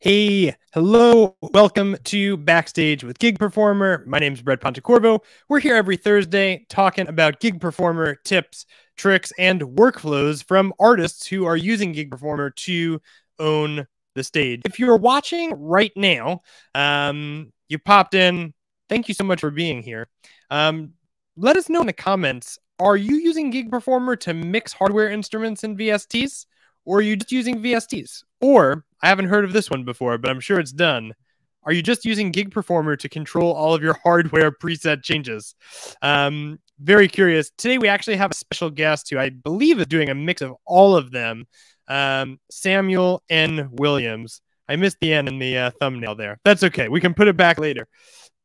Hey, hello, welcome to Backstage with Gig Performer. My name is Brett Pontecorvo. We're here every Thursday talking about Gig Performer tips, tricks, and workflows from artists who are using Gig Performer to own the stage. If you're watching right now, um, you popped in. Thank you so much for being here. Um, let us know in the comments are you using Gig Performer to mix hardware instruments and VSTs, or are you just using VSTs? Or I haven't heard of this one before, but I'm sure it's done. Are you just using Gig Performer to control all of your hardware preset changes? Um, very curious. Today, we actually have a special guest who I believe is doing a mix of all of them um, Samuel N. Williams. I missed the N in the uh, thumbnail there. That's okay. We can put it back later.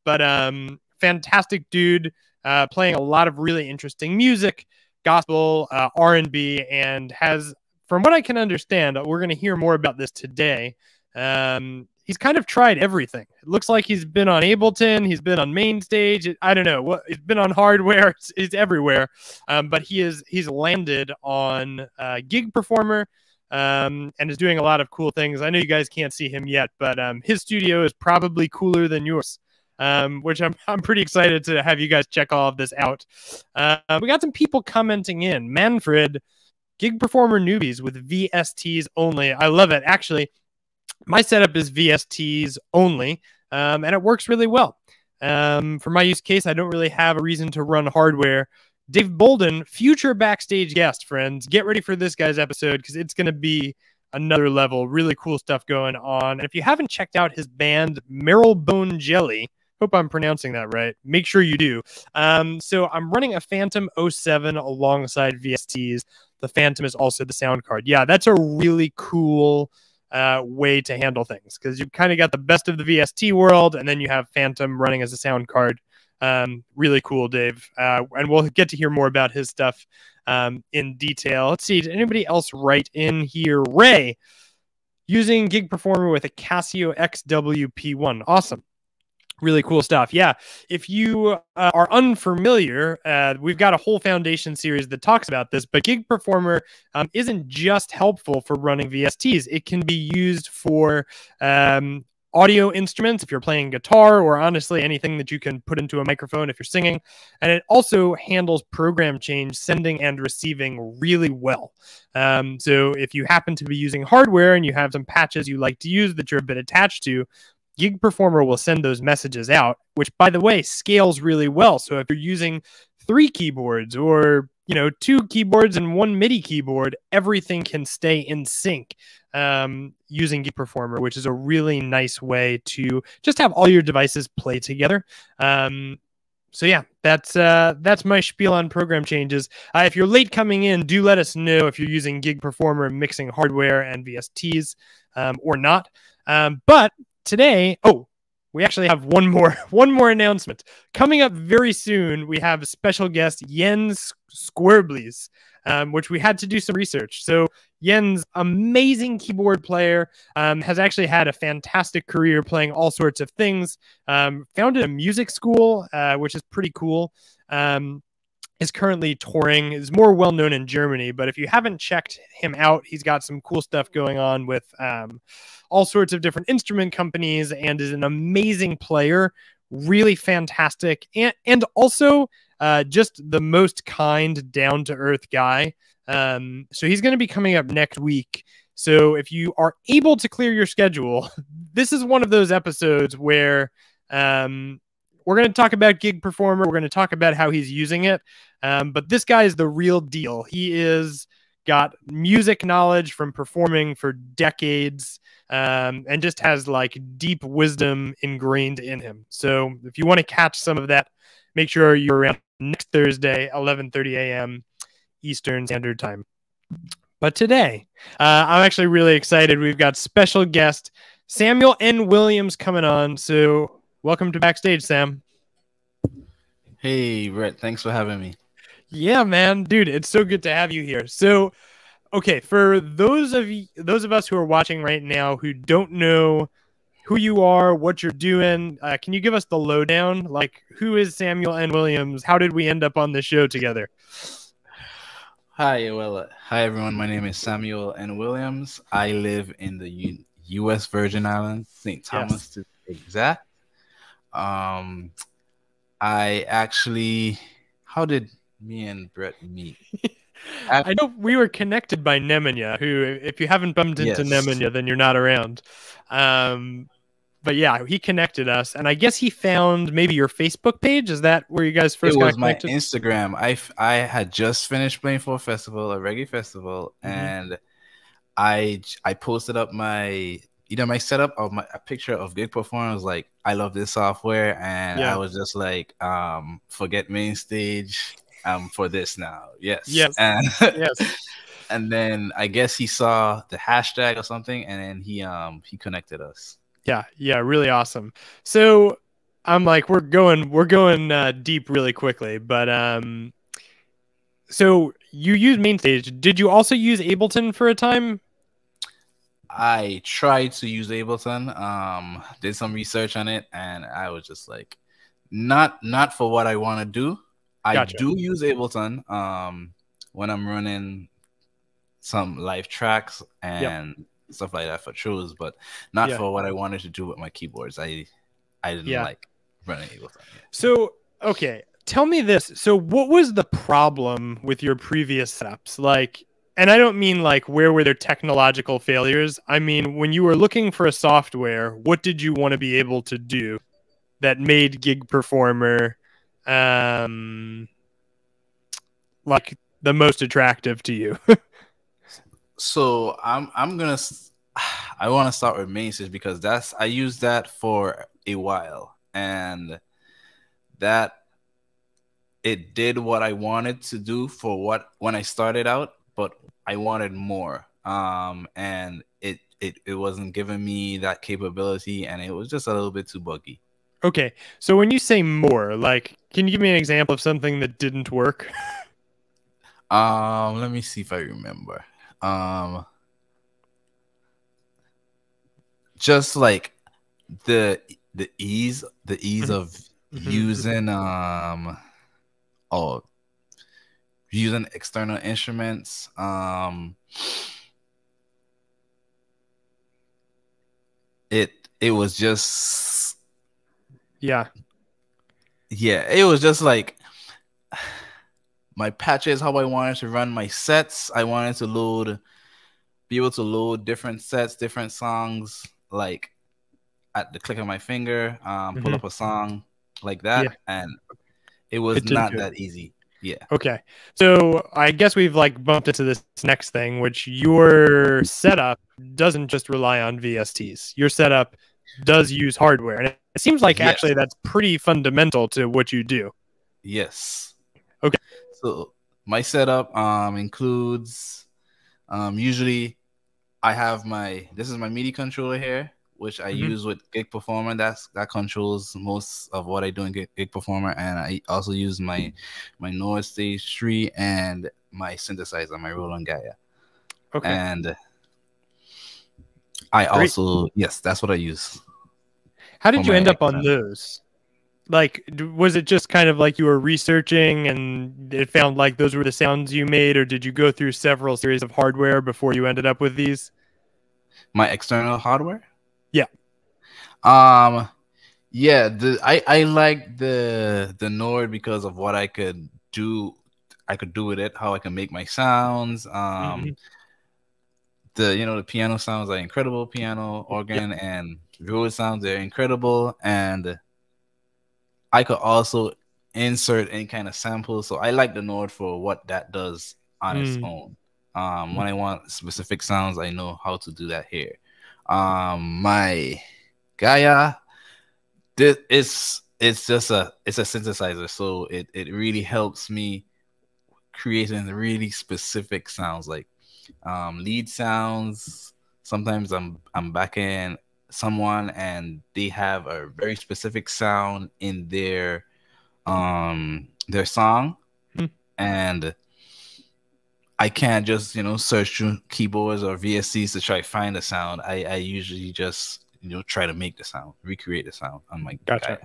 But um, fantastic dude, uh, playing a lot of really interesting music, gospel, uh, R&B, and has from what I can understand, we're going to hear more about this today. Um, he's kind of tried everything. It looks like he's been on Ableton, he's been on MainStage. I don't know what he's been on hardware. It's, it's everywhere. Um, but he is he's landed on uh, Gig Performer. Um, and is doing a lot of cool things. I know you guys can't see him yet, but um, his studio is probably cooler than yours, um, which I'm, I'm pretty excited to have you guys check all of this out. Uh, we got some people commenting in. Manfred gig performer newbies with VSTs only. I love it. Actually, my setup is VSTs only, um, and it works really well. Um, for my use case, I don't really have a reason to run hardware. Dave Bolden, future backstage guest, friends. Get ready for this guy's episode because it's going to be another level. Really cool stuff going on. And if you haven't checked out his band, Marrowbone Jelly, hope I'm pronouncing that right. Make sure you do. Um, so I'm running a Fantom 07 alongside VSTs. The Fantom is also the sound card. Yeah, that's a really cool uh, way to handle things because you've kind of got the best of the VST world, and then you have Fantom running as a sound card. Um, really cool, Dave. Uh, and we'll get to hear more about his stuff um, in detail. Let's see. Did anybody else write in here? Ray using Gig Performer with a Casio XW-P1. Awesome really cool stuff. Yeah. If you uh, are unfamiliar, uh, we've got a whole foundation series that talks about this, but Gig Performer um, isn't just helpful for running VSTs, it can be used for. Um, audio instruments if you're playing guitar or honestly anything that you can put into a microphone if you're singing and it also handles program change sending and receiving really well um, so if you happen to be using hardware and you have some patches you like to use that you're a bit attached to Gig Performer will send those messages out, which by the way scales really well. So if you're using three keyboards or you know two keyboards and one MIDI keyboard, everything can stay in sync um, using Gig Performer, which is a really nice way to just have all your devices play together. Um, so yeah, that's uh, that's my spiel on program changes. Uh, if you're late coming in, do let us know if you're using Gig Performer mixing hardware and VSTs um, or not. Um, but today, oh, we actually have one more one more announcement coming up very soon. We have a special guest Jens Skwirblies, um, which we had to do some research. So Jens, amazing keyboard player, um, has actually had a fantastic career playing all sorts of things. Um, founded a music school, uh, which is pretty cool. Um, is currently touring, is more well known in Germany. But if you haven't checked him out, he's got some cool stuff going on with um, all sorts of different instrument companies and is an amazing player, really fantastic, and, and also uh, just the most kind, down to earth guy. Um, so he's going to be coming up next week. So if you are able to clear your schedule, this is one of those episodes where um, we're going to talk about Gig Performer. We're going to talk about how he's using it. Um, but this guy is the real deal. He is got music knowledge from performing for decades um, and just has like deep wisdom ingrained in him. So if you want to catch some of that, make sure you're around next Thursday, 11:30 a.m. Eastern Standard Time. But today, uh, I'm actually really excited. We've got special guest Samuel N. Williams coming on. So welcome to backstage, Sam. Hey, Brett. Thanks for having me. Yeah, man, dude, it's so good to have you here. So, okay, for those of you, those of us who are watching right now who don't know who you are, what you're doing, uh, can you give us the lowdown? Like, who is Samuel N. Williams? How did we end up on the show together? Hi, well, uh, hi everyone. My name is Samuel N. Williams. I live in the U- U.S. Virgin Islands, St. Thomas yes. to exact. Um, I actually, how did me and Brett meet? I know we were connected by Nemanja, who, if you haven't bumped into yes. Nemanja, then you're not around. Um, but yeah, he connected us, and I guess he found maybe your Facebook page. Is that where you guys first? It was my Instagram. I I had just finished playing for a festival, a reggae festival, mm-hmm. and I I posted up my you know my setup of my a picture of gig performance like I love this software, and yeah. I was just like, um, forget MainStage, um, for this now. Yes. Yes. And, yes. And then I guess he saw the hashtag or something, and then he um he connected us. Yeah, yeah, really awesome. So I'm like, we're going, we're going uh, deep really quickly, but um, so you use MainStage. Did you also use Ableton for a time? I tried to use Ableton, um, did some research on it, and I was just like, not not for what I want to do. Gotcha. I do use Ableton um, when I'm running some live tracks and yep stuff like that for shows, but not yeah. for what I wanted to do with my keyboards. I I didn't yeah. like running Ableton. So okay, tell me this. So what was the problem with your previous setups? Like and I don't mean like where were their technological failures. I mean when you were looking for a software, what did you want to be able to do that made Gig Performer um like the most attractive to you? so I'm I'm gonna I want to start with MainStage because that's I used that for a while and that it did what I wanted to do for what when I started out, I wanted more. Um, and it it it wasn't giving me that capability, and it was just a little bit too buggy. Okay, so when you say more, like, can you give me an example of something that didn't work? um, let me see if I remember. Um, just like the the ease the ease of mm-hmm. using um oh using external instruments um it it was just yeah yeah it was just like my patches how I wanted to run my sets. I wanted to load, be able to load different sets, different songs, like at the click of my finger, um, pull mm-hmm. up a song like that, yeah. and it was it not that easy. Yeah. Okay. So I guess we've like bumped into this next thing, which your setup doesn't just rely on VSTs. Your setup does use hardware, and it seems like yes. actually that's pretty fundamental to what you do. Yes. Okay. So my setup um, includes um, usually I have my this is my MIDI controller here, which I mm-hmm. use with Gig Performer. That's that controls most of what I do in Gig, Gig Performer, and I also use my my Nord Stage Three and my synthesizer, my Roland Gaia. Okay. And I Great. also yes, that's what I use. How did you end up on those? like was it just kind of like you were researching and it found like those were the sounds you made or did you go through several series of hardware before you ended up with these my external hardware yeah um yeah the i i like the the nord because of what i could do i could do with it how i can make my sounds um mm-hmm. the you know the piano sounds are incredible piano organ and Rhodes sounds they're incredible and I could also insert any kind of sample. So I like the Nord for what that does on mm. its own. Um, when I want specific sounds, I know how to do that here. Um, my Gaia, this is it's just a it's a synthesizer, so it it really helps me creating really specific sounds like um, lead sounds. Sometimes I'm I'm back in someone and they have a very specific sound in their um their song mm. and I can't just you know search through keyboards or VSTs to try to find a sound. I, I usually just you know try to make the sound, recreate the sound I'm like, gotcha.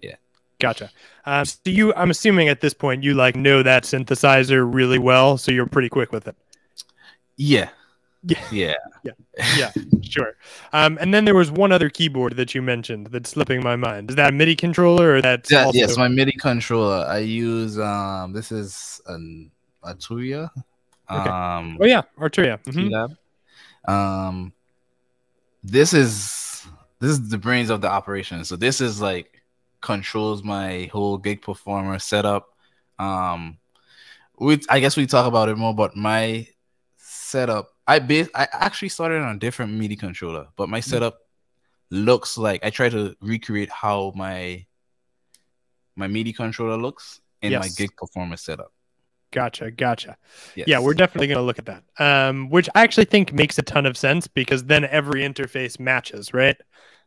Yeah, gotcha. Um, so you, I'm assuming at this point you like know that synthesizer really well, so you're pretty quick with it. Yeah, Yeah. Yeah. Yeah. Yeah. sure. Um, and then there was one other keyboard that you mentioned that's slipping my mind. Is that a MIDI controller or that's Yeah, also- yes, my MIDI controller. I use um this is an Arturia. Okay. Um Oh yeah, Arturia. Mhm. KeyLab. Um this is this is the brains of the operation. So this is like controls my whole gig performer setup. Um we I guess we talk about it more, but my setup I bas- I actually started on a different MIDI controller, but my setup looks like I try to recreate how my my MIDI controller looks in my gig performer setup. Gotcha, gotcha. Yes. Yeah, we're definitely going to look at that. Um, which I actually think makes a ton of sense because then every interface matches, right?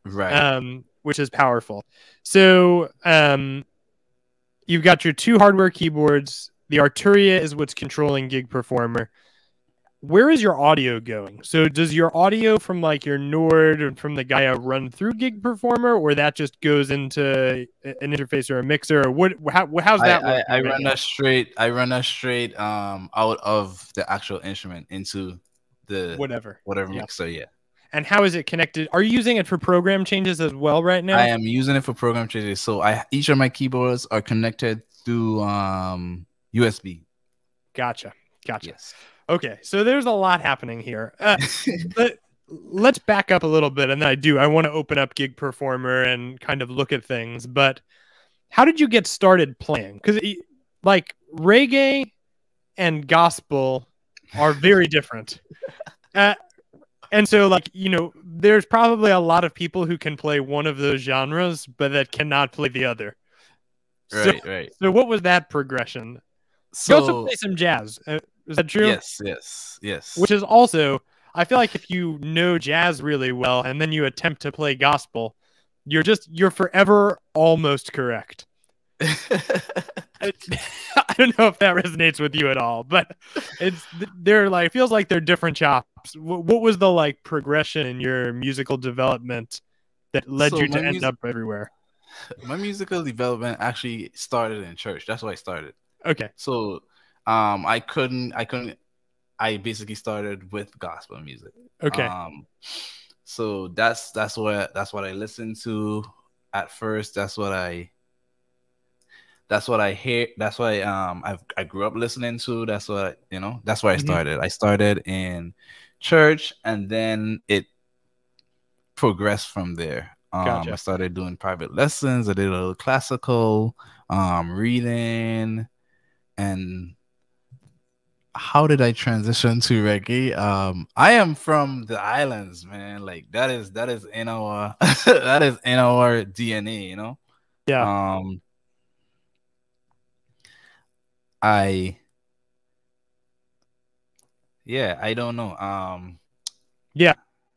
right. Um, which is powerful. So, um, you've got your two hardware keyboards. The Arturia is what's controlling Gig Performer. Where is your audio going? So, does your audio from like your Nord and from the Gaia run through Gig Performer, or that just goes into an interface or a mixer? Or what? How, how's that? I, working I run that straight. I run that straight um out of the actual instrument into the whatever. whatever yeah. mixer. Yeah, And how is it connected? Are you using it for program changes as well right now? I am using it for program changes. So I each of my keyboards are connected through um USB. Gotcha. Gotcha. Yes. Okay, so there's a lot happening here. Uh, let, let's back up a little bit, and then I do. I want to open up Gig Performer and kind of look at things. But how did you get started playing? Because like reggae and gospel are very different. Uh, and so, like you know, there's probably a lot of people who can play one of those genres, but that cannot play the other. So, Right. right. so what was that progression? You So also play some jazz. Uh, is that true? yes, yes, yes. which is also i feel like if you know jazz really well and then you attempt to play gospel you're just you're forever almost correct I I don't know if that resonates with you at all but it's they're like feels like they're different chops Wh- what was the like progression in your musical development that led So you to end up everywhere my musical development actually started in church. That's why I started. okay So um I couldn't I couldn't I basically started with gospel music. okay Um, so that's that's what that's what I listened to at first. That's what I that's what I hear. That's what I um I I grew up listening to. That's what I, you know. That's where I Mhm. started. I started in church, and then it progressed from there. Um, Gotcha. I started doing private lessons. I did a little classical, um, reading, and how did I transition to reggae? Um, I am from the islands, man. Like that is that is in our that is in our DNA, you know. yeah Um, I yeah, I don't know. Um, yeah.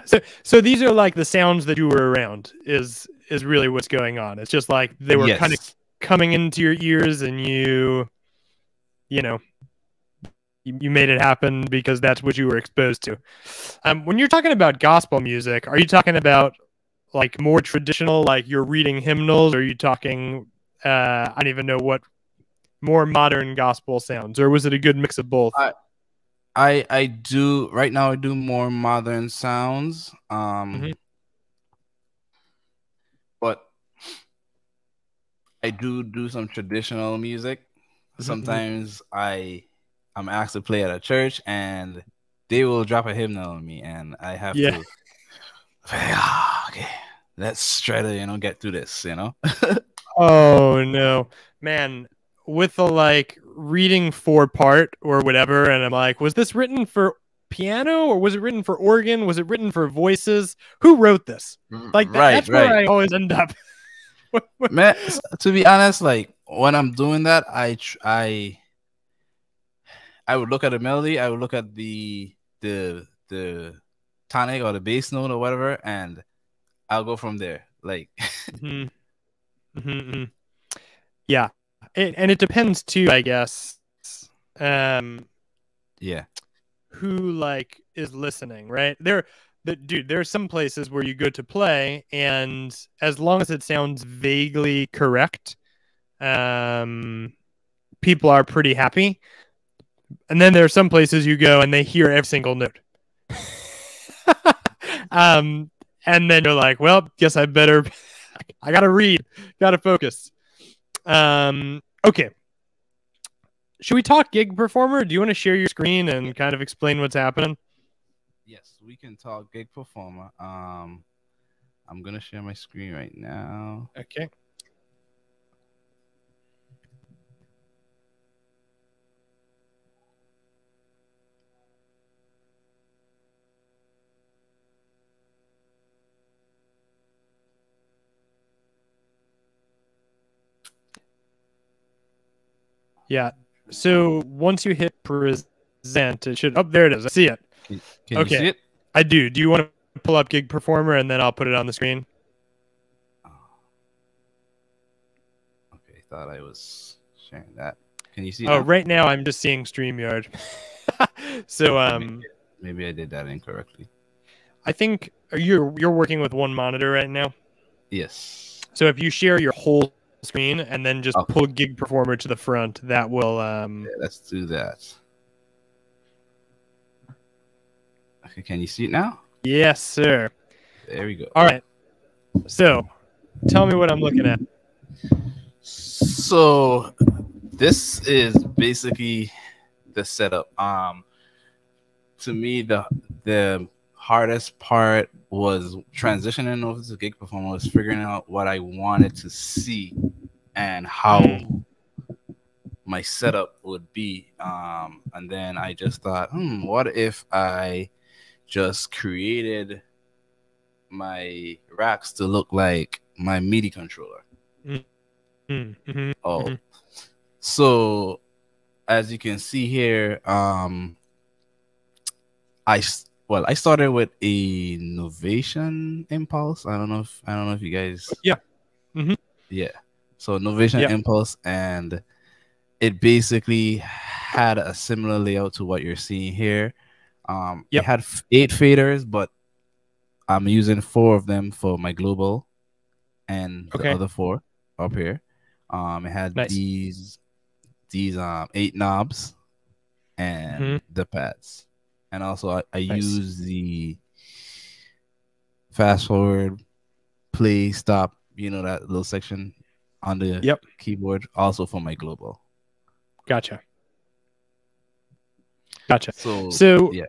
So, so these are like the sounds that you were around. Is is really what's going on? It's just like they were kind of coming into your ears, and you, you know, you, you made it happen because that's what you were exposed to. Um, when you're talking about gospel music, are you talking about like more traditional, like you're reading hymnals? Or are you talking? Uh, I don't even know what more modern gospel sounds, or was it a good mix of both? I- I I do right now. I do more modern sounds. Um, Mhm. but I do do some traditional music. Mhm. Sometimes I I'm asked to play at a church, and they will drop a hymnal on me, and I have Yeah. to. Ah, okay, let's try to you know get through this. You know. Oh no, man! With the like reading four part or whatever, and I'm like, was this written for piano or was it written for organ? Was it written for voices? Who wrote this? Like that, right, that's right. where I always end up. Man, to be honest, like when I'm doing that, I I I would look at the melody, I would look at the the the tonic or the bass note or whatever, and I'll go from there. Like Mhm. Mhm, mhm. Yeah, it, and it depends too, I guess. Um, yeah, who like is listening, right? There, the dude. There are some places where you go to play, and as long as it sounds vaguely correct, um, people are pretty happy. And then there are some places you go and they hear every single note. um, and then you're like, well, guess I better, I gotta read, gotta focus. Um, okay. Should we talk gig performer? Do you want to share your screen and kind of explain what's happening? Yes, we can talk gig performer. Um, I'm gonna share my screen right now. Okay. Yeah. So once you hit present, it should. Oh, there it is. I see it. Can, can Okay. you see it? I do. Do you want to pull up Gig Performer and then I'll put it on the screen? Okay, thought I was sharing that. Can you see? Oh, right now I'm just seeing StreamYard. so um, Maybe I did that incorrectly. I think you're you're working with one monitor right now. Yes. So if you share your whole screen and then just Okay. pull Gig Performer to the front, that will um. Yeah, let's do that. Okay, can you see it now? Yes, sir. There we go. All right. So, tell me what I'm looking at. So this is basically the setup. Um to me the the hardest part was transitioning over to gig performer was figuring out what I wanted to see and how Mm. my setup would be. Um and then I just thought, hmm, what if I just created my racks to look like my MIDI controller? Mm, mhm. Oh, Mhm. so as you can see here, um, I s- well, I started with a Novation Impulse. I don't know if I don't know if you guys, Yeah. Mhm. yeah. So Novation Yeah. Impulse, and it basically had a similar layout to what you're seeing here. Um, Yep. it had eight faders, but I'm using four of them for my global, and Okay. the other four up here. Um, it had Nice. these these um eight knobs and Mhm. the pads, and also I, I Nice. use the fast forward, play, stop. You know that little section on the Yep. keyboard, also for my global. Gotcha. Gotcha. So, So, yeah.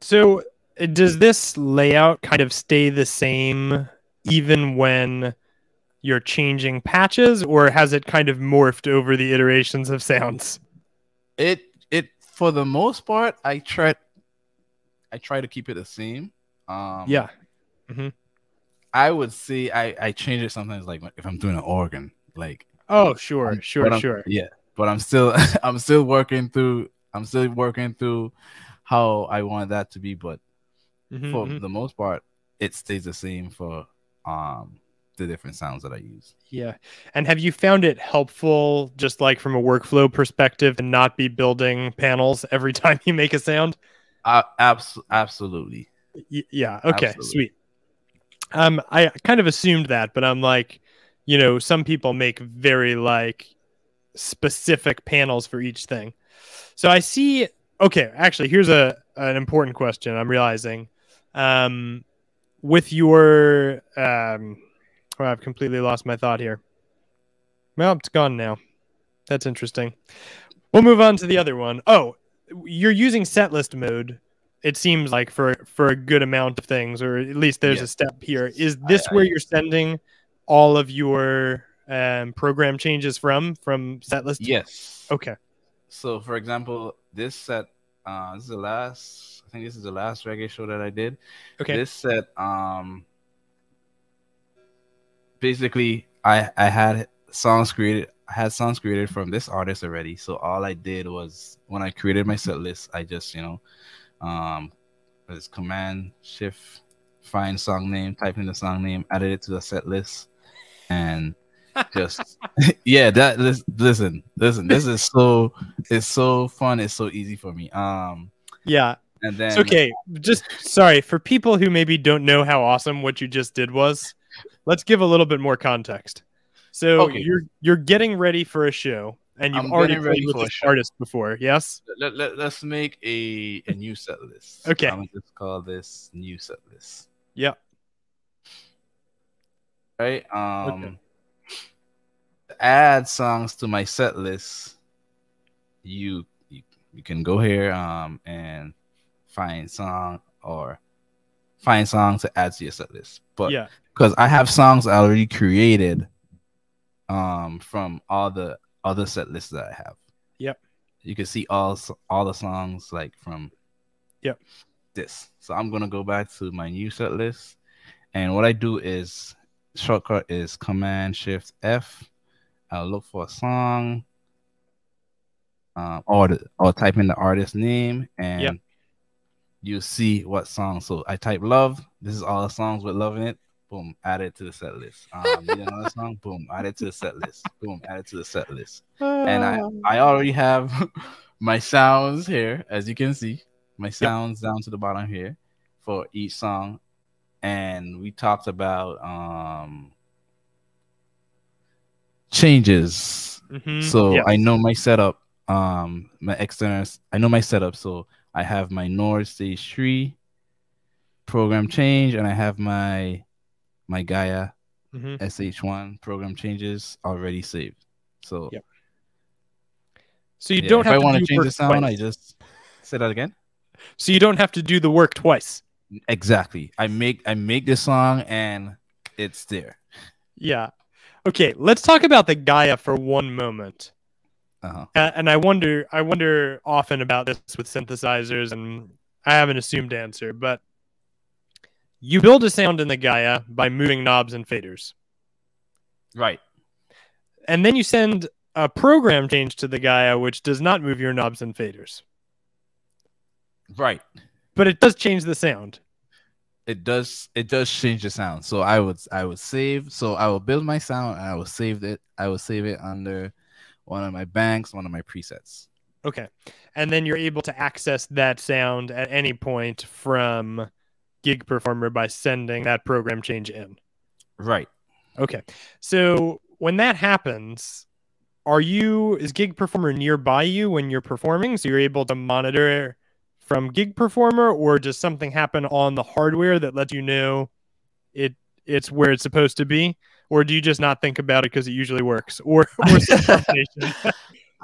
So, uh, does this layout kind of stay the same even when you're changing patches, or has it kind of morphed over the iterations of sounds? it it for the most part, I try I try to keep it the same. Um, Yeah. I would say I I change it sometimes, like if I'm doing an organ, like Oh, sure, I'm- sure, but I'm- sure. Yeah, but I'm still I'm still working through I'm still working through how I want that to be, but Mhm, for mhm. the most part, it stays the same for um the different sounds that I use. Yeah. And have you found it helpful, just like from a workflow perspective, to not be building panels every time you make a sound? Uh, abs- absolutely. Y- yeah. Okay. Absolutely. Sweet. Um, I kind of assumed that, but I'm like, you know, some people make very like specific panels for each thing. So I see. Okay, actually, here's a an important question. I'm realizing, um, with your um, oh, I've completely lost my thought here. Well, it's gone now. That's interesting. We'll move on to the other one. Oh, you're using setlist mode. It seems like for for a good amount of things, or at least there's a step here. Is this I- where you're sending all of your um, program changes from from setlist? Yes. Okay. So, for example, this set, uh, this is the last. I think this is the last reggae show that I did. Okay. This set, um, basically, I I had songs created. I had songs created from this artist already. So all I did was when I created my set list, I just you know, um, was command shift find song name, type in the song name, added it to the set list, and just yeah that lis- listen listen this is so it's so fun it's so easy for me um Yeah. and then It's okay. Just sorry for people who maybe don't know how awesome what you just did was. Let's give a little bit more context. So Okay. you're you're getting ready for a show. and you've I'm already played with this artist before. Yes. Let, let, us make a, a new set list. Okay. I'm just call this new set list. Yeah. Right. Um to add songs to my set list, you you, you can go here um and find song or find songs to add to your set list. But yeah. Because I have songs I already created um from all the other set lists that I have. Yep. You can see all all the songs like from Yep. this. So I'm gonna go back to my new set list, and what I do is shortcut is Command Shift F. I'll look for a song, um, or the, or type in the artist name, and Yep. you see what song. So I type love. This is all the songs with love in it. Boom, add it to the set list. Um, need another song? Boom, add it to the set list. Boom, add it to the set list. And I, I already have my sounds here, as you can see, my sounds down to the bottom here for each song. And we talked about um changes Mhm. so. I know my setup, um, my external. I know my setup. So I have my Nord Stage Three program change, and I have my my Gaia Mhm. SH1 program changes already saved. So Yep. So you yeah, don't if have I to want do to change the sound, twice. I just say that again. So you don't have to do the work twice. Exactly. I make I make the song, and it's there. Yeah. Okay, let's talk about the Gaia for one moment. Uh-huh. Uh, and I wonder, I wonder often about this with synthesizers, and I have an assumed answer. But you build a sound in the Gaia by moving knobs and faders, Right. and then you send a program change to the Gaia, which does not move your knobs and faders, Right. but it does change the sound. it does it does change the sound so i would i would save so i will build my sound and i will save it i will save it under one of my banks one of my presets Okay, and then you're able to access that sound at any point from Gig Performer by sending that program change in. right Okay. So when that happens, are you is Gig Performer nearby you when you're performing so you're able to monitor from Gig Performer or does something happen on the hardware that lets you know it it's where it's supposed to be or do you just not think about it because it usually works or or?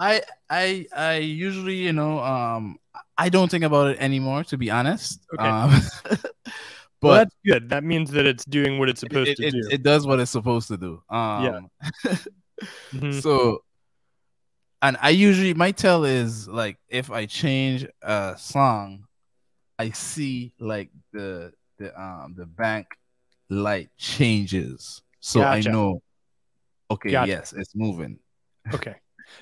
i i i usually you know um i don't think about it anymore to be honest Okay. um well, but that's good. That means that it's doing what it's supposed it, to it, do. it does what it's supposed to do um Mhm. so and i usually my tell is like if i change a song i see like the the um the bank light changes so Gotcha. i know okay Gotcha. yes it's moving Okay.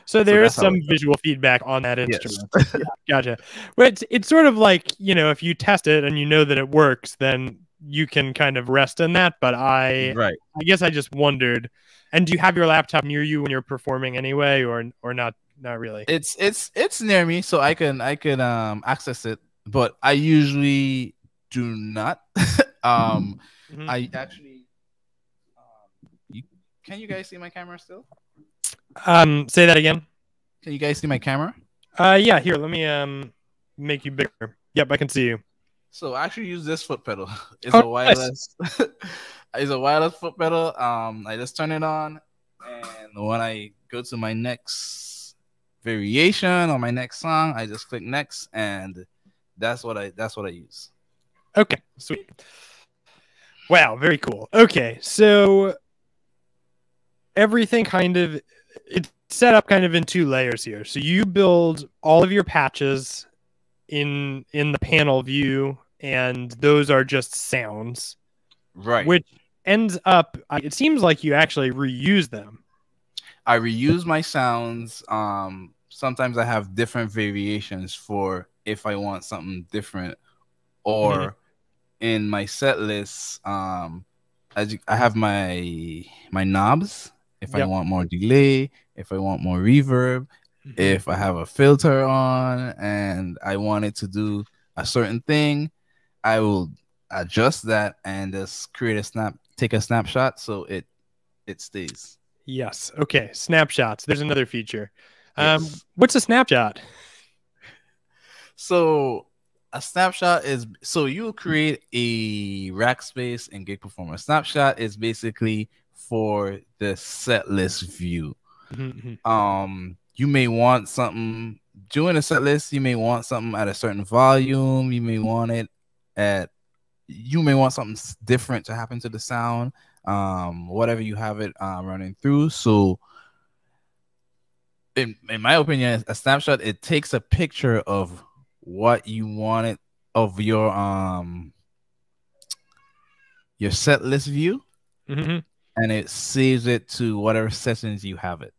So there is that's how some visual feedback on that yes instrument. Gotcha. But it's it's sort of like, you know, if you test it and you know that it works, then you can kind of rest in that. But I right I guess I just wondered. And do you have your laptop near you when you're performing anyway, or or not not really? it's it's it's near me so i can i can um access it but i usually do not um Mhm. i actually um, you, can you guys see my camera still Um say that again. can you guys see my camera Uh yeah, here, let me um make you bigger. Yep, I can see you. So I actually use this foot pedal. It's Oh, a wireless. it's a wireless foot pedal. Um, I just turn it on, and when I go to my next variation or my next song, I just click next, and that's what I that's what I use. Okay, sweet. Wow, very cool. Okay, so everything kind of it's set up kind of in two layers here. So you build all of your patches in in the panel view, and those are just sounds, Right. which ends up. It seems like you actually reuse them. I reuse my sounds. Um, sometimes I have different variations for if I want something different, or Mhm. in my set list, um, as you, I have my my knobs. If I want more delay, if I want more reverb, if I have a filter on and I want it to do a certain thing, I will adjust that and just create a snap, take a snapshot so it it stays. Yes. Okay. Snapshots. There's another feature. Um, what's a snapshot? So a snapshot is so you create a rack space in Gig Performer. A snapshot is basically for the set list view. Mm-hmm. Um, you may want something during a set list. You may want something at a certain volume. You may want it at. You may want something different to happen to the sound. Um, whatever you have it uh, running through. So, in in my opinion, a snapshot it takes a picture of what you wanted of your um your set list view Mm-hmm. And it saves it to whatever sessions you have it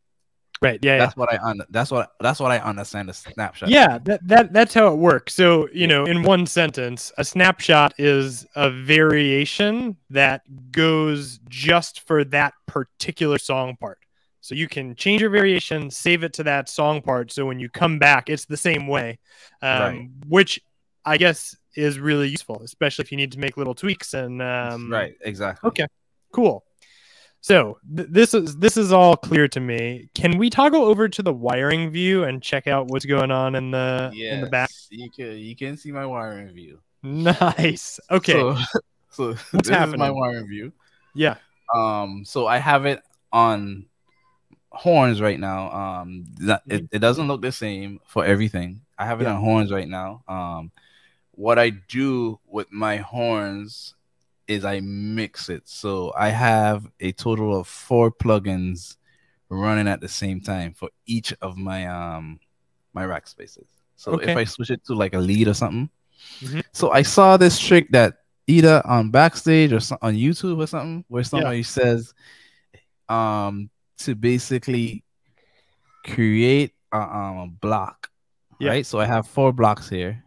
Right. Yeah. that's what i un- that's what that's what i understand a snapshot Yeah, that, that that's how it works. So, you know, in one sentence, a snapshot is a variation that goes just for that particular song part. So you can change your variation, save it to that song part. So when you come back, it's the same way, um, Right. which I guess is really useful, especially if you need to make little tweaks. And um, right exactly Okay. Cool. So th- this is this is all clear to me. Can we toggle over to the wiring view and check out what's going on in the in the back? You can you can see my wiring view Nice. Okay. so, so this is my wiring view yeah. um so i have it on horns right now um it, it doesn't look the same for everything i have it Yeah. on horns right now um what i do with my horns is i mix it so i have a total of four plugins running at the same time for each of my um my rack spaces so Okay. if i switch it to like a lead or something Mhm. so i saw this trick that either on backstage or so- on youtube or something where somebody says um to basically create a, um, a block Yeah. right so i have four blocks here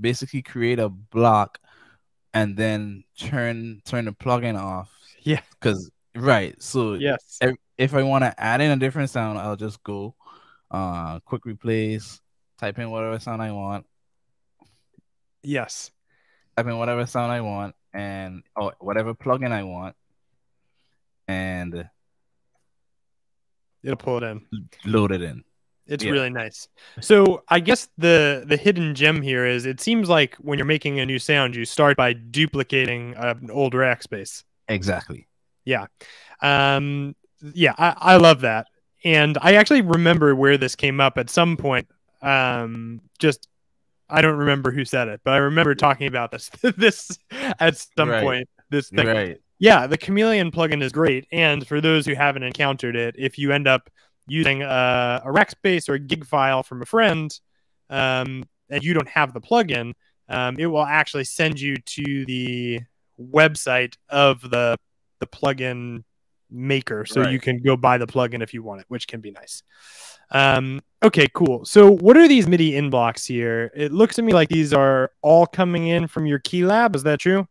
basically create a block and then turn turn the plugin off Yeah. because right so Yes. if, if i want to add in a different sound i'll just go uh quick replace type in whatever sound i want Yes. type in whatever sound i want and oh whatever plugin i want and It'll pull it in. load it in It's Yeah. really nice. So I guess the the hidden gem here is it seems like when you're making a new sound, you start by duplicating an old rack space. exactly Yeah. Um, yeah, I, I love that. And I actually remember where this came up at some point. Um, just I don't remember who said it, but I remember talking about this this at some Right. point. This thing. right Yeah, the Chameleon plugin is great. And for those who haven't encountered it, if you end up using a, a rack space or a gig file from a friend, um, and you don't have the plugin, um, it will actually send you to the website of the the plugin maker, so you can go buy the plugin if you want it, which can be nice. Um, okay, cool. So, what are these MIDI in blocks here? It looks to me like these are all coming in from your KeyLab Is that true?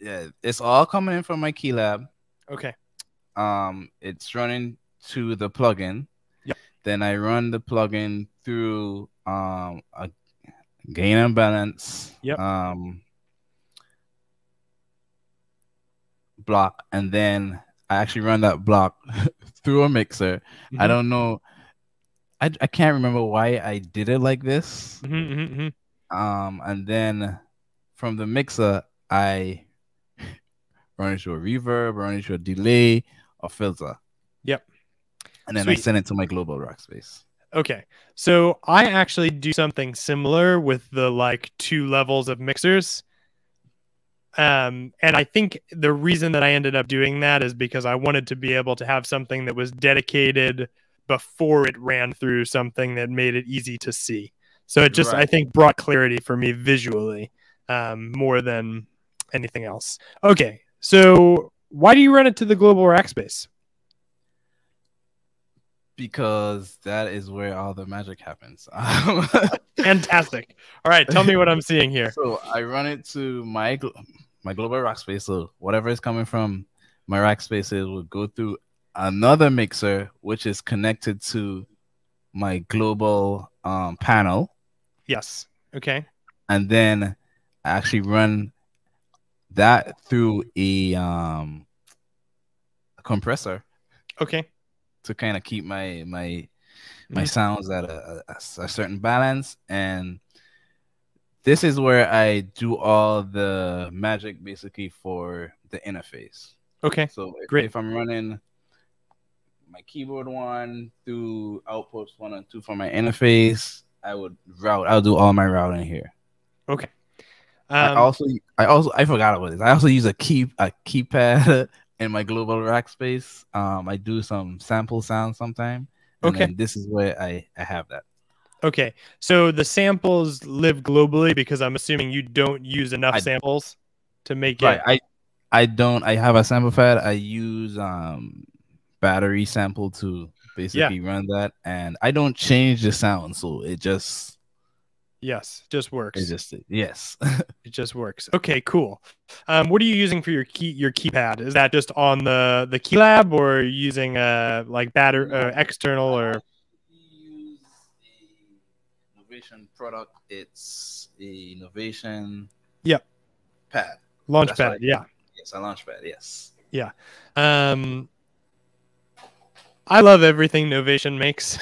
yeah it's all coming in from my KeyLab Okay. um it's running to the plugin. Then i run the plugin through um a gain and balance Yep. um block and then i actually run that block through a mixer i Mhm. don't know I, I can't remember why i did it like this Mhm, mhm, mhm. um and then from the mixer i run into a reverb run into a delay a filter Yep. And then i send it to my global rack space Okay. So I actually do something similar with the like two levels of mixers. Um, and I think the reason that I ended up doing that is because I wanted to be able to have something that was dedicated before it ran through something that made it easy to see. So it just, I think, brought clarity for me visually um, more than anything else. Okay. So why do you run it to the global rack space? Because that is where all the magic happens Fantastic. All right. Tell me what I'm seeing here. so i run it to my my global rack space so whatever is coming from my rack spaces will go through another mixer which is connected to my global um, panel Yes. Okay. and then I actually run that through a um a compressor Okay. To kind of keep my my my Mhm. sounds at a, a, a certain balance and this is where I do all the magic basically for the interface. Okay. So if, Great. if I'm running my keyboard one through outputs one and two for my interface, I would route. I'll do all my routing here. Okay. I Um, also, I also, I forgot about this. I also use a key, a keypad in my global rack space. Um, I do some sample sound sometime. And Okay. this is where I, I have that. okay. So the samples live globally because I'm assuming you don't use enough I- samples to make Right. it. I, I don't. I have a sample pad. I use um battery sample to basically run that, and I don't change the sound, so it just, Yes, just works. it just, yes. It just works. Okay, cool. Um, what are you using for your key your keypad? Is that just on the the KeyLab or are you using uh like batter uh, external or use a innovation product. It's a innovation. Yep. Pad. launchpad? right. Yeah. Yes, a launch pad. Yes. Yeah. Um, I love everything Novation makes.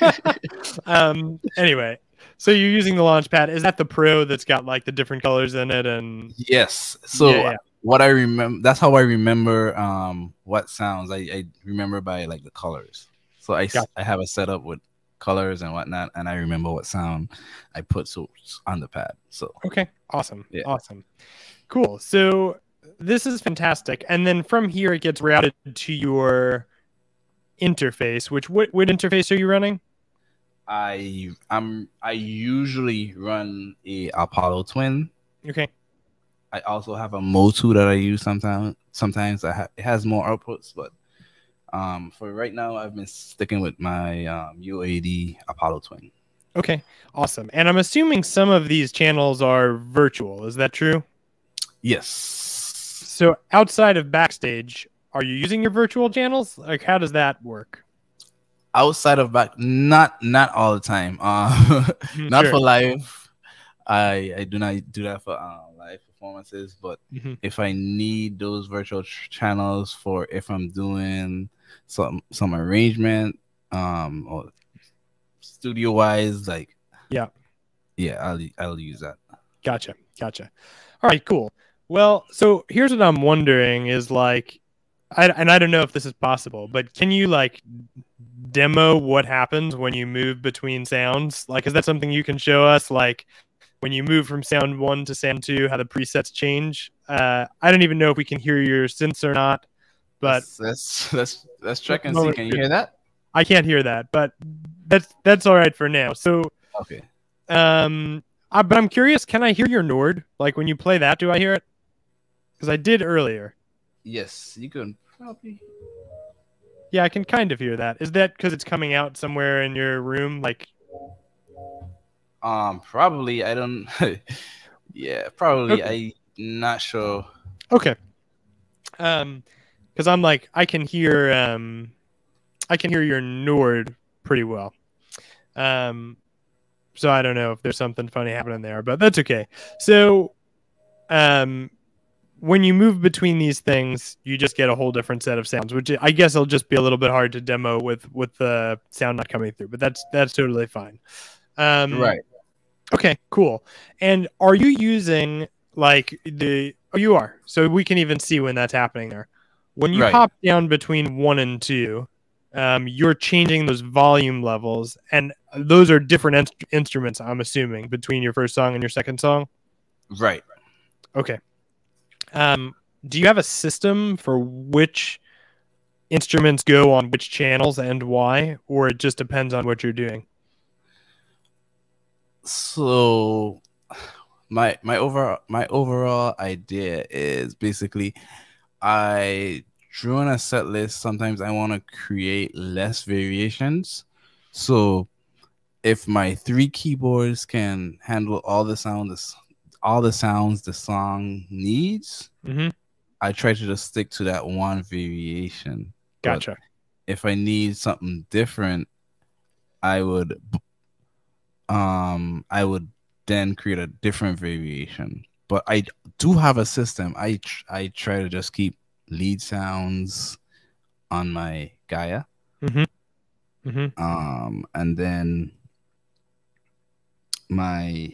um, anyway, so you're using the launchpad. Is that the Pro that's got like the different colors in it and Yes. So Yeah, yeah. what I remember, that's how I remember um what sounds. I, I remember by like the colors. So I Gotcha. I have a setup with colors and whatnot, and I remember what sound I put so on the pad. So Okay, awesome. Yeah. Awesome. Cool. So this is fantastic. And then from here it gets routed to your interface, which what what interface are you running? I I'm I usually run a Apollo Twin. Okay. I also have a Motu that I use sometimes. Sometimes I ha- it has more outputs, but um, for right now, I've been sticking with my um, UAD Apollo Twin. Okay. Awesome. And I'm assuming some of these channels are virtual. Is that true? Yes. So outside of backstage, are you using your virtual channels? Like how does that work? Outside of back, not not all the time. Uh, Mhm, not sure. for live. I I do not do that for uh, live performances, but Mhm. if I need those virtual ch- channels for if I'm doing some some arrangement um or studio wise like Yeah. yeah I'll I'll use that Gotcha. Gotcha. All right, cool. Well, so here's what I'm wondering is like I and I don't know if this is possible, but can you like demo what happens when you move between sounds? Like is that something you can show us like when you move from sound 1 to sound 2 how the presets change? Uh I don't even know if we can hear your synths or not, but let's let's let's, let's check and see can you hear that I can't hear that. But that's that's all right for now. So okay Um, I, but I'm curious. Can I hear your Nord? Like when you play that, do I hear it? Because I did earlier. Yes you can probably Yeah, I can kind of hear that. Is that because it's coming out somewhere in your room? Like, um probably I don't yeah probably I not sure okay. Um, because I'm like I can hear um, I can hear your Nord pretty well. Um, so I don't know if there's something funny happening there, but that's okay. So, um, when you move between these things, you just get a whole different set of sounds, which I guess it'll just be a little bit hard to demo with with the sound not coming through, but that's that's totally fine. Um, right Okay, cool. And are you using like the oh you are. So we can even see when that's happening there. When you Right. hop down between 1 and 2, um, you're changing those volume levels and those are different inst- instruments I'm assuming between your first song and your second song. right Okay. Um, do you have a system for which instruments go on which channels and why or it just depends on what you're doing? so my my overall my overall idea is basically I drew on a set list. Sometimes I want to create less variations. So if my three keyboards can handle all the sounds all the sounds the song needs, Mhm. I try to just stick to that one variation. But Gotcha. if I need something different, I would um I would then create a different variation. But I do have a system. I tr- I try to just keep lead sounds on my Gaia. Mm-hmm. Um, and then my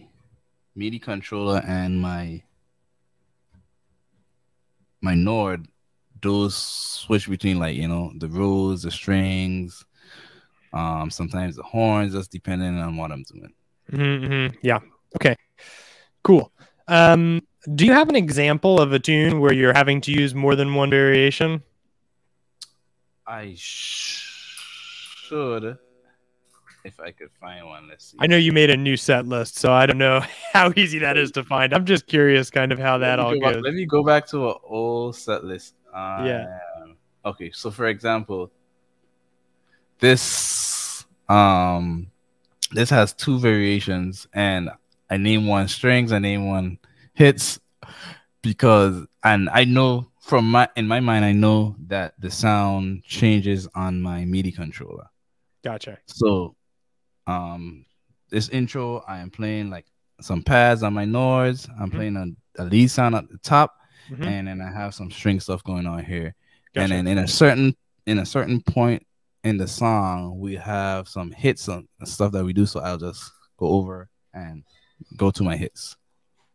MIDI controller and my my Nord, those switch between like you know the Rhodes, the strings, um, sometimes the horns, just depending on what I'm doing. Mm-hmm. Yeah. Okay. Cool. Um, do you have an example of a tune where you're having to use more than one variation? I sh- should, if I could find one. Let's see. I know you made a new set list, so I don't know how easy that is to find. I'm just curious, kind of how that all go back- goes. let me go back to an old set list. Yeah. Um, Okay, so for example, this um this has two variations, and I name one strings, I name one hits, because and I know from my in my mind I know that the sound changes on my MIDI controller. Gotcha. So, um, this intro, I am playing like some pads on my Nords. I'm Mhm. playing a, a lead sound at the top, Mhm. and then I have some string stuff going on here. Gotcha. And then in a certain in a certain point in the song, we have some hits and stuff that we do. So I'll just go over and go to my hits.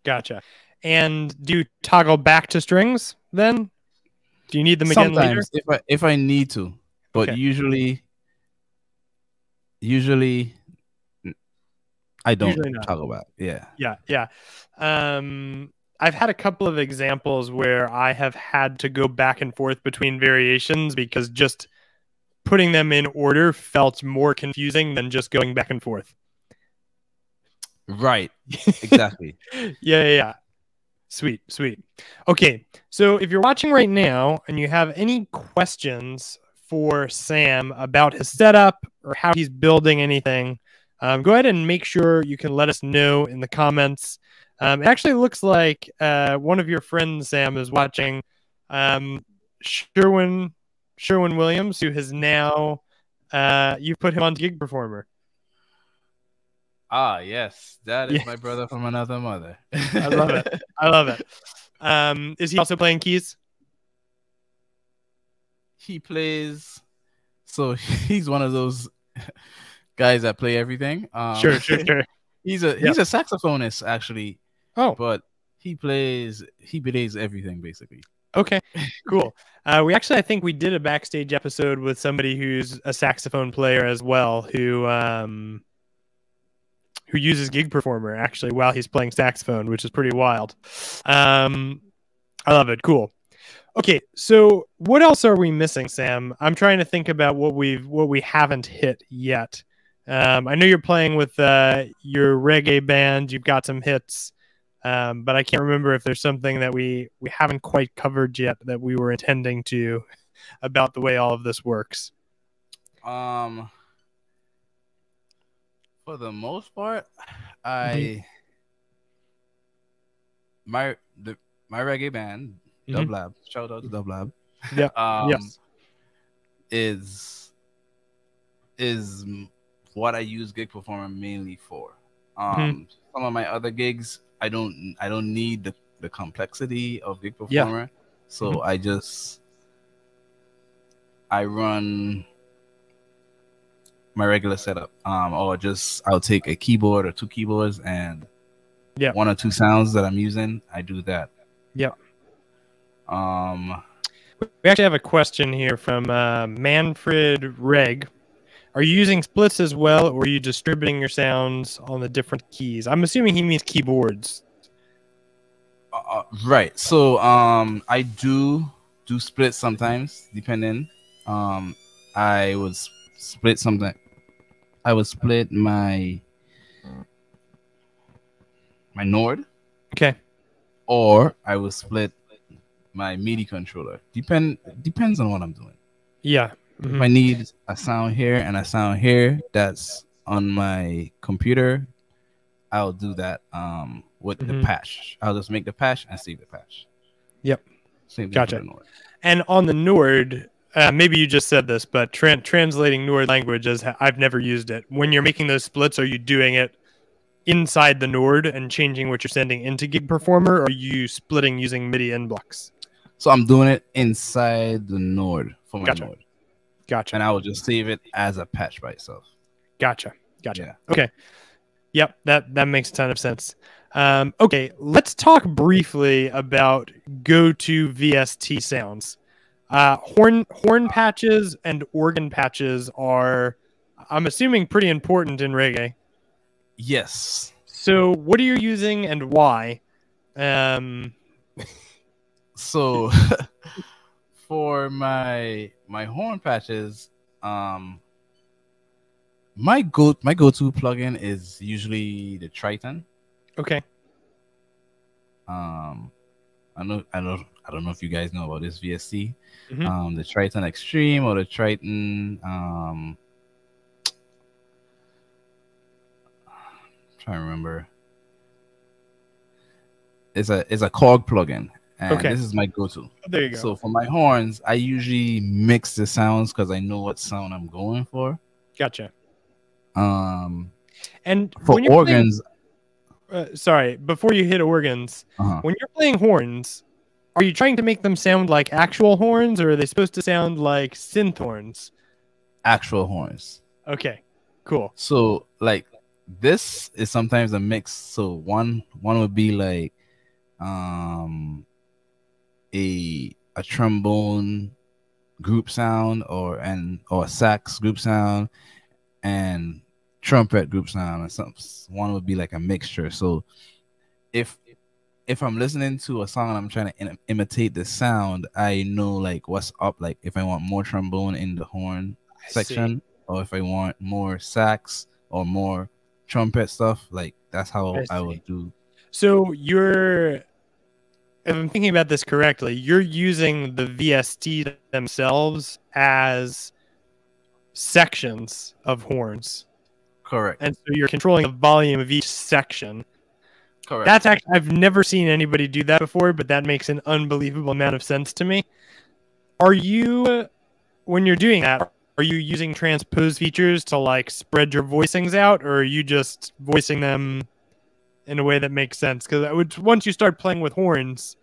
Gotcha. And do you toggle back to strings then? Do you need them again later? If I if I need to, but Okay. usually, usually, I don't talk about. Yeah. Yeah, yeah. Um, I've had a couple of examples where I have had to go back and forth between variations because just putting them in order felt more confusing than just going back and forth. Right. Exactly. yeah, yeah, yeah. Sweet, sweet. Okay, so if you're watching right now and you have any questions for Sam about his setup or how he's building anything, um, go ahead and make sure you can let us know in the comments. Um, it actually looks like uh, one of your friends, Sam, is watching. Um, Sherwin Sherwin Williams, who has now uh, you put him on Gig Performer. ah, yes, that is Yeah. my brother from another mother. I love it. I love it. Um, is he also playing keys? he plays. So he's one of those guys that play everything. Um, Sure, sure, sure. He's a he's a saxophonist actually, Oh, but he plays he plays everything basically. okay, cool. Uh, we actually, I think we did a backstage episode with somebody who's a saxophone player as well, who um, who uses Gig Performer actually while he's playing saxophone, which is pretty wild. Um, I love it. Cool. Okay, so what else are we missing, Sam? I'm trying to think about what we've what we haven't hit yet. Um, I know you're playing with uh, your reggae band. You've got some hits, um, but I can't remember if there's something that we we haven't quite covered yet that we were intending to about the way all of this works. Um, for the most part, I my the my reggae band Mhm. Dub Lab. Shout out to Dub Lab. Yeah, Um, yes. Is is m- what I use gig performer mainly for. Um, Mm-hmm. some of my other gigs, I don't I don't need the, the complexity of gig Yeah. performer, so Mhm. I just I run my regular setup. Um, or just I'll take a keyboard or two keyboards and Yeah. one or two sounds that I'm using. I do that. Yep. Um, We actually have a question here from uh, Manfred Reg. Are you using splits as well, or are you distributing your sounds on the different keys? I'm assuming he means keyboards. Uh, uh, right. So um I do do split sometimes depending. Um I would split something. I would split my my Nord Okay. or I would split my MIDI controller. Depend depends on what I'm doing. Yeah. If Mhm. I need a sound here and a sound here that's on my computer, I'll do that um with Mhm. the patch. I'll just make the patch and save the patch. Yep. Gotcha. Nord. And on the Nord, uh, maybe you just said this, but tran translating Nord language as I've never used it. When you're making those splits, are you doing it inside the Nord and changing what you're sending into Gig Performer, or are you splitting using MIDI in blocks? So I'm doing it inside the Nord for my Gotcha. Nord. Gotcha. and I will just save it as a patch by itself. Gotcha. Gotcha. Yeah. Okay. Yep, that that makes a ton of sense. Um, okay, let's talk briefly about go-to VST sounds. Uh, horn horn patches and organ patches are, I'm assuming, pretty important in reggae. Yes. So, what are you using and why? Um, So for my my horn patches, um my go my go-to plugin is usually the Triton. okay. Um I know I don't I don't know if you guys know about this VST. Mhm. Um the Triton Extreme or the Triton um trying to remember. It's a it's a Korg plugin. And Okay. this is my go-to. There you go. So for my horns, I usually mix the sounds because I know what sound I'm going for. gotcha. Um, And for when you're playing- organs, uh, sorry, before you hit organs, uh when you're playing horns, are you trying to make them sound like actual horns, or are they supposed to sound like synth horns? actual horns. Okay, cool. So like this is sometimes a mix. So one one would be like um a a trombone group sound or and or a sax group sound and trumpet group sound and some one would be like a mixture. So if if I'm listening to a song and I'm trying to im- imitate the sound, I know like what's up. Like if I want more trombone in the horn I see. section, or if I want more sax or more trumpet stuff, like that's how I I, would do. So you're, if I'm thinking about this correctly, you're using the VST themselves as sections of horns, Correct. and so you're controlling the volume of each section. Correct. That's actually I've never seen anybody do that before, but that makes an unbelievable amount of sense to me. Are you when you're doing that, are you using transpose features to like spread your voicings out or are you just voicing them in a way that makes sense? Cuz once you start playing with horns,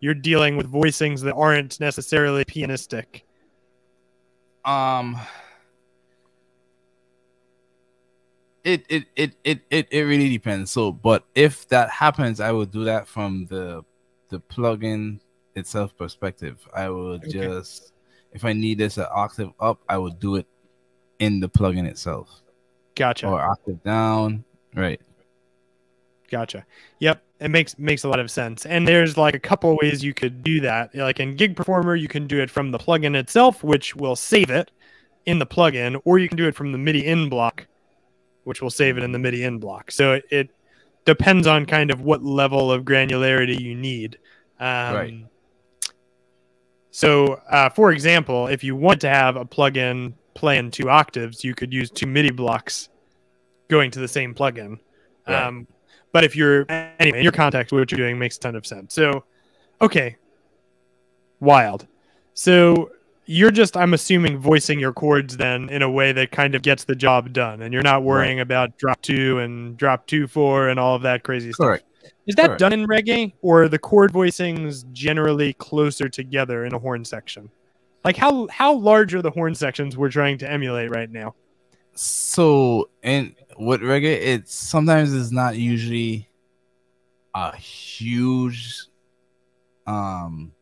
you're dealing with voicings that aren't necessarily pianistic. um it it, it it it it really depends. So but if that happens, I would do that from the the plugin itself perspective. I would Okay. just if I need this an octave up, I would do it in the plugin itself. Gotcha. Or octave down. Right. Gotcha. Yep, it makes makes a lot of sense. And there's like a couple ways you could do that. Like in Gig Performer, you can do it from the plugin itself, which will save it in the plugin, or you can do it from the MIDI in block, which will save it in the MIDI in block. So it, it depends on kind of what level of granularity you need. Um, Right. So, uh, for example, if you want to have a plugin play in two octaves, you could use two MIDI blocks going to the same plugin. Right. Um, but if you're anyway, in your context, what you're doing makes a ton of sense. So, okay, wild. So you're just, I'm assuming, voicing your chords then in a way that kind of gets the job done, and you're not worrying about drop two and drop two four and all of that crazy stuff. Correct. Is that Correct. done in reggae, or are the chord voicings generally closer together in a horn section? Like how how large are the horn sections we're trying to emulate right now? So in with reggae, it's sometimes it's not usually a huge um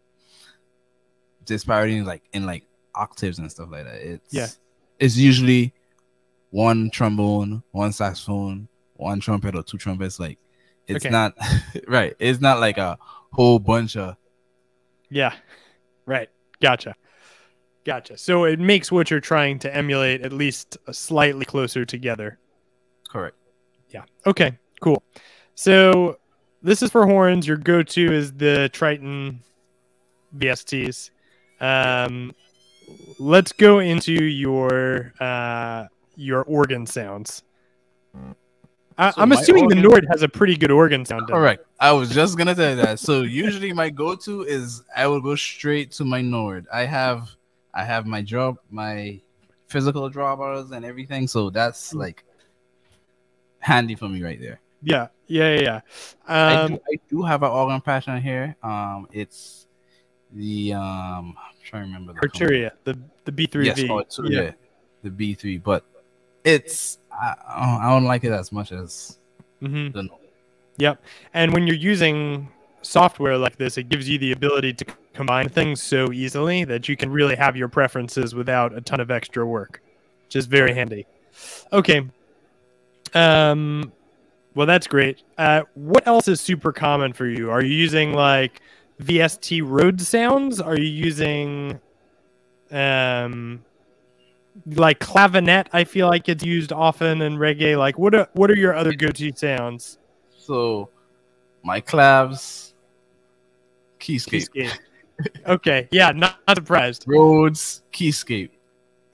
disparity in like in like octaves and stuff like that. It's Yeah. it's usually one trombone, one saxophone, one trumpet or two trumpets. Like it's Okay. not right. It's not like a whole bunch of Yeah, right. Gotcha. Gotcha. So it makes what you're trying to emulate at least slightly closer together. Correct. Yeah. Okay. Cool. So this is for horns. Your go-to is the Triton VSTs. Um, let's go into your uh, your organ sounds. I, So my assuming the Nord has a pretty good organ sound. Correct. I was just gonna say that. So usually my go-to is I will go straight to my Nord. I have I have my drop, my physical drawbars and everything. So that's Mm. like handy for me right there. Yeah. Yeah. Yeah. yeah. I, Um, do, I do have an organ patch on here. Um, it's the um, I'm trying to remember the Arturia, the the B3V. Yes, oh, yeah. the B3, but it's I, I don't like it as much as mm-hmm. the Yep. And when you're using software like this, it gives you the ability to combine things so easily that you can really have your preferences without a ton of extra work, which is very handy. Okay. Um, well, that's great. Uh, what else is super common for you? Are you using like VST Rhodes sounds? Are you using um, like clavinet? I feel like it's used often in reggae. Like, what are what are your other go-to sounds? So my clavs, keyscape, Keyscape. okay, yeah, not, not surprised. Rhodes, keyscape.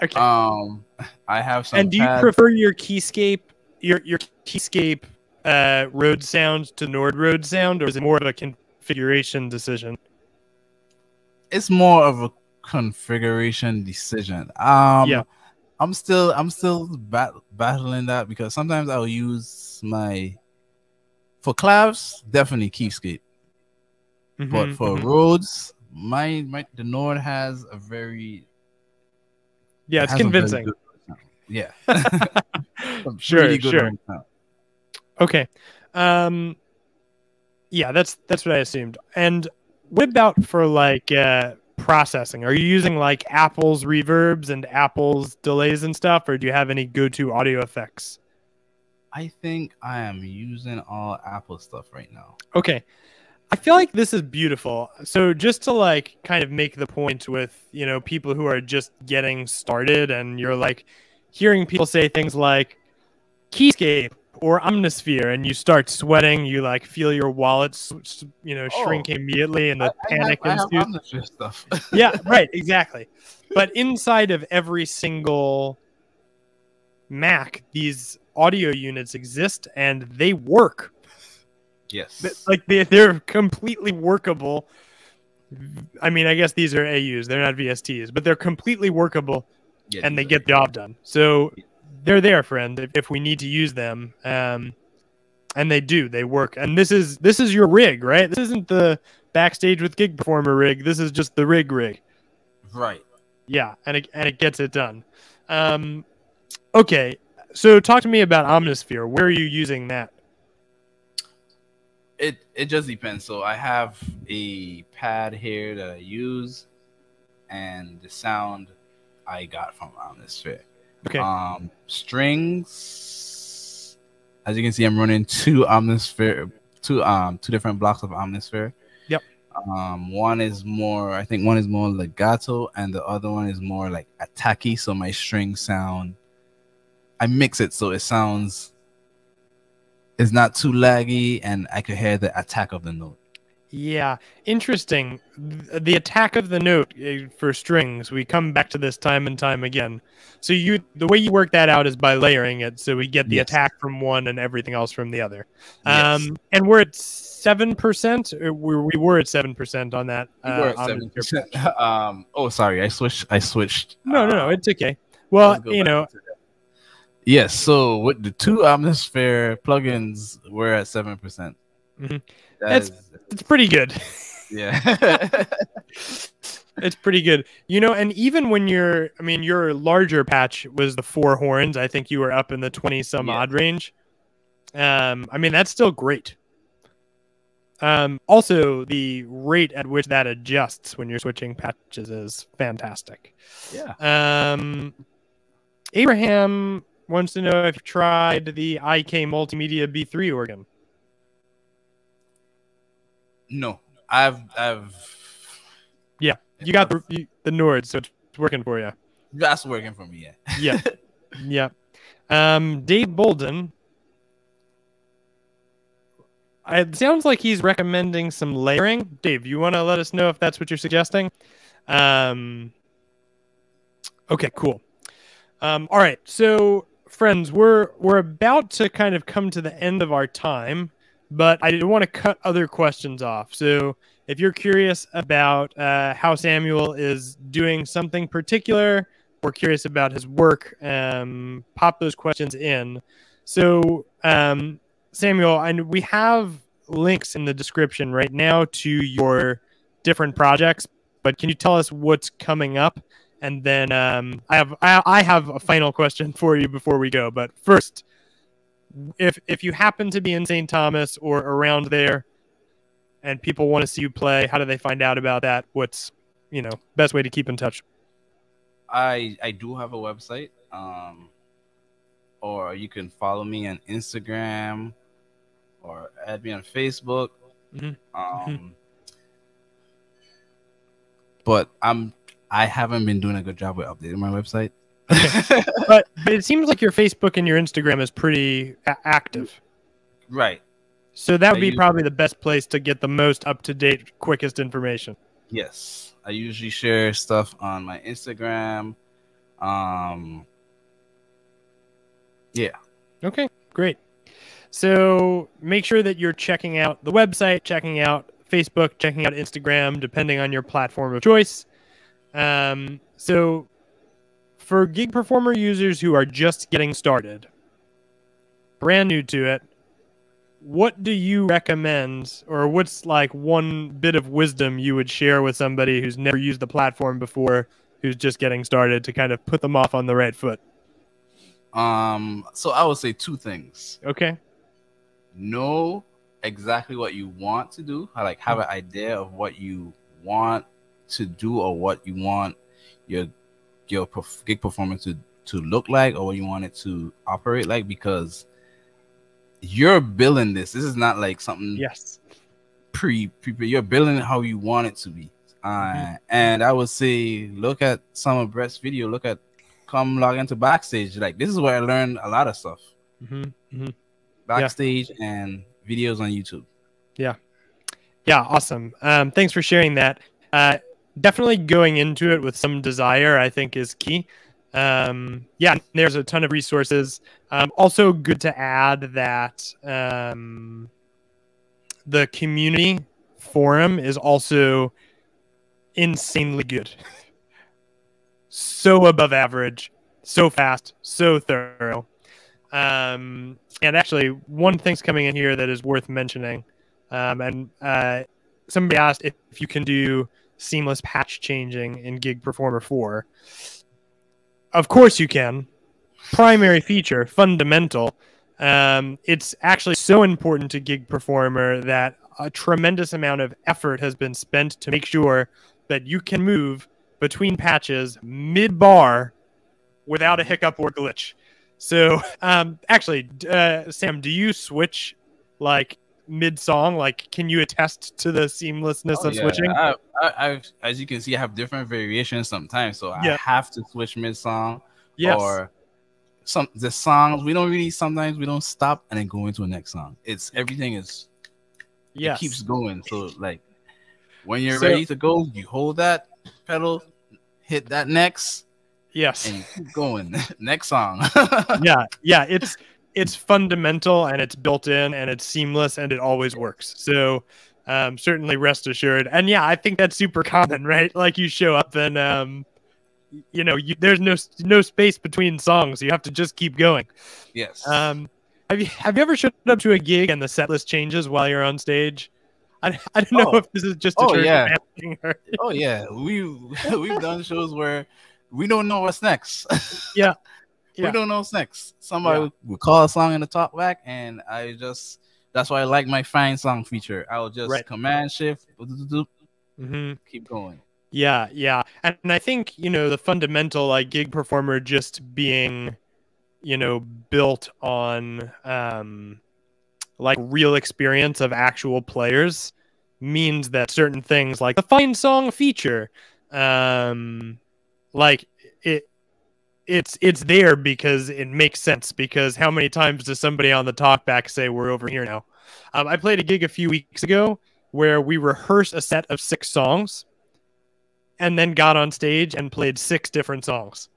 Okay, Um, I have some. and do you pads- prefer your keyscape, your your keyscape uh, Rhodes sound to Nord Rhodes sound, or is it more of a configuration decision? it's more of a configuration decision. Um, Yeah. I'm still I'm still bat- battling that because sometimes I'll use my for clavs definitely keyscape, but Mhm, for mhm. Rhodes, my my the Nord has a very yeah, it's has a very convincing. good. Yeah, Sure, sure. Okay. Um yeah, that's that's what I assumed. And what about for like uh processing? Are you using like Apple's reverbs and Apple's delays and stuff or do you have any go-to audio effects? I think I am using all Apple stuff right now. Okay. I feel like this is beautiful. So just to like kind of make the point with, you know, people who are just getting started and you're like hearing people say things like keyscape or omnisphere and you start sweating, you like feel your wallet, you know, Oh. shrink immediately and the I- panic I have ensues. Stuff. yeah, right, exactly. But inside of every single Mac, these audio units exist and they work. yes. Like they, they're completely workable i mean i guess these are aus they're not vsts but they're completely workable Yeah, and they get the job done so they're there friend if, if we need to use them. Um and they do they work. And this is this is your rig right? This isn't the backstage with gig performer rig. This is just the rig rig. Right. yeah and it, and it gets it done. Um okay so talk to me about omnisphere. Where are you using that? It it just depends. So I have a pad here that I use, and the sound I got from Omnisphere. Okay Um, strings. As you can see, I'm running two Omnisphere, two um two different blocks of Omnisphere. Yep. Um, one is more, I think one is more legato, and the other one is more like attacky. So my string sound, I mix it so it sounds. It's not too laggy, and I could hear the attack of the note. Yeah, interesting. The attack of the note uh, for strings, we come back to this time and time again. So you the way you work that out is by layering it so we get the Yes. attack from one and everything else from the other. Yes. Um and we're at 7% or we we were at 7% on that We uh, were at on 7%. Um. Oh, sorry. I switched. I switched. No, no, no, uh, it's okay. Well, you know. Yes. So with the two Omnisphere plugins, we're at seven percent. Mhm. That's- That's it's pretty good. yeah. it's pretty good. You know, and even when you're, I mean, your larger patch was the four horns. I think you were up in the 20 some Yeah. odd range. Um, I mean, that's still great. Um, also, the rate at which that adjusts when you're switching patches is fantastic. yeah. Um, Abraham wants to know if you tried the IK Multimedia B3 organ. No, I've I've Yeah, You got the, you, the Nord, so it's working for you. that's working for me. Yeah. Yeah. yeah. Um, Dave Bolden. It sounds like he's recommending some layering. Dave, you want to let us know if that's what you're suggesting? Um, okay, cool. Um, all right, so friends, we're we're about to kind of come to the end of our time, but I didn't want to cut other questions off. So if you're curious about uh, how Samuel is doing something particular, or curious about his work, um, pop those questions in. So, um, Samuel, and we have links in the description right now to your different projects. but can you tell us what's coming up? And then um, I have I, I have a final question for you before we go. But first, if if you happen to be in St. Thomas or around there, and people want to see you play, how do they find out about that? What's you know best way to keep in touch? I I do have a website, um, or you can follow me on Instagram, or add me on Facebook. Mm-hmm. Um, mm-hmm. But I'm I haven't been doing a good job with updating my website. Okay. but, but it seems like your Facebook and your Instagram is pretty active. Right. So that would be probably the best place to get the most up to date, quickest information. Yes. I usually share stuff on my Instagram. Um Yeah. Okay, great. So make sure that you're checking out the website, checking out Facebook, checking out Instagram, depending on your platform of choice. Um, so for gig performer users who are just getting started, brand new to it, what do you recommend or what's like one bit of wisdom you would share with somebody who's never used the platform before who's just getting started to kind of put them off on the right foot? Um so i would say two things. Okay. Know exactly what you want to do, I like have an idea of what you want to do or what you want your your gig performance to to look like or what you want it to operate like because you're building this. This is not like something yes pre pre you're building it how you want it to be. Uh, mm-hmm. and I would say look at some of Brett's video, look at come log into backstage. Like this is where I learned a lot of stuff. Mm-hmm. Mm-hmm backstage yeah. and videos on YouTube. Yeah. Yeah, awesome. Um, thanks for sharing that. Uh, definitely going into it with some desire, I think, is key. Um, yeah, there's a ton of resources. Um, also, good to add that um, the community forum is also insanely good. so above average, so fast, so thorough. Um, and actually, one thing's coming in here that is worth mentioning. Um, and uh, somebody asked if, if you can do seamless patch changing in Gig Performer 4. Of course, you can. Primary feature, fundamental. Um, it's actually so important to Gig Performer that a tremendous amount of effort has been spent to make sure that you can move between patches mid bar without a hiccup or glitch. So, um, actually, uh, Sam, do you switch like mid song? Like, can you attest to the seamlessness oh, of yeah. switching? I, I, as you can see, I have different variations sometimes, so yeah. I have to switch mid song. Yes. Or some the songs we don't really sometimes we don't stop and then go into the next song. It's everything is yeah keeps going. So like when you're so, ready to go, you hold that pedal, hit that next, Yes. And keep going. Next song. yeah, yeah. It's it's fundamental and it's built in and it's seamless and it always works. So um, certainly rest assured. And yeah, I think that's super common, right? Like you show up and um, you know, you, there's no no space between songs. You have to just keep going. Yes. Um, have you have you ever showed up to a gig and the set list changes while you're on stage? I, I don't know oh. if this is just a oh yeah oh yeah we we've done shows where we don't know what's next. yeah. Yeah. We don't know what's next. Somebody yeah. would call a song in the talk back, and I just that's why I like my find song feature. I'll just right. command shift, mm-hmm. keep going. Yeah, yeah. And I think, you know, the fundamental like gig performer just being, you know, built on um like real experience of actual players means that certain things like the find song feature um like it it's it's there because it makes sense because how many times does somebody on the talkback say we're over here now? Um, i played a gig a few weeks ago where we rehearsed a set of six songs and then got on stage and played six different songs.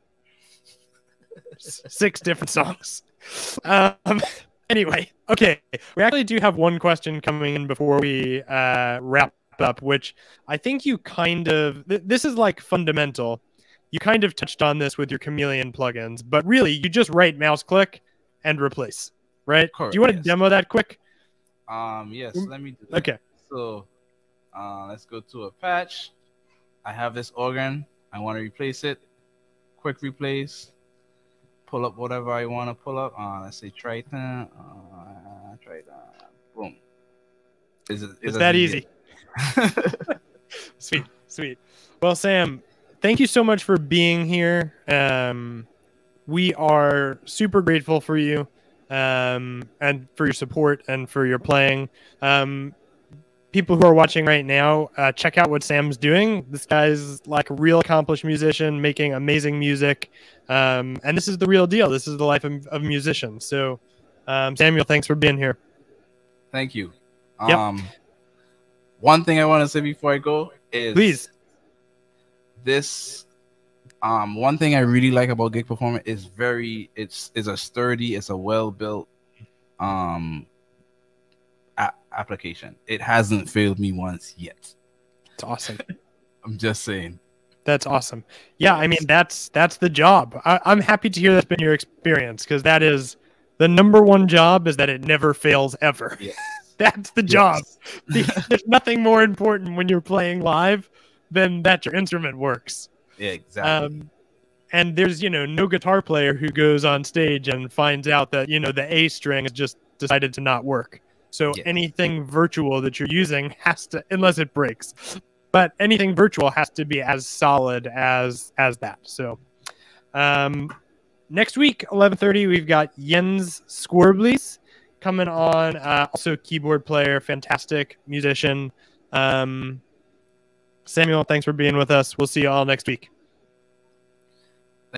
Six different songs. Um, anyway okay. We actually do have one question coming in before we uh, wrap up which i think you kind of th- this is like fundamental you kind of touched on this with your chameleon plugins, but really you just right mouse click and replace, right? Correct, do you want to yes. demo that quick? Um, yes, let me Okay. So, uh, let's go to a patch. I have this organ. I want to replace it. Quick replace. Pull up whatever I want to pull up. Uh, let's say Triton. Uh, Triton. Boom. Is it? Is it's that easy? sweet, sweet. Well, Sam, thank you so much for being here. Um, we are super grateful for you um, and for your support and for your playing. Um, people who are watching right now, uh, check out what Sam's doing. This guy's like a real accomplished musician, making amazing music. Um, and this is the real deal. This is the life of, of musician. So, um, Samuel, thanks for being here. Thank you. Yep. Um, one thing I want to say before I go is please this um one thing I really like about gig performer is very it's is a sturdy, it's a well built um a- application. It hasn't failed me once yet. It's awesome. I'm just saying. That's awesome. Yeah, I mean that's that's the job. I, am happy to hear that's been your experience because that is the number one job is that it never fails ever. Yes. that's the job. There's nothing more important when you're playing live than that your instrument works. Yeah, exactly. Um, and there's you know no guitar player who goes on stage and finds out that you know the A string has just decided to not work. So yeah. anything virtual that you're using has to, unless it breaks, but anything virtual has to be as solid as as that. So, um, next week, 11:30, we've got Jens Skwirblies coming on. Uh, also, keyboard player, fantastic musician. Um, Samuel, thanks for being with us. We'll see you all next week.